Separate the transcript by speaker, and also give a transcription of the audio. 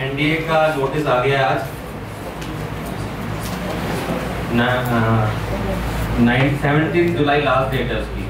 Speaker 1: NDA का notice आ गया आज। सेवनटीन जुलाई लास्ट डेट है उसकी।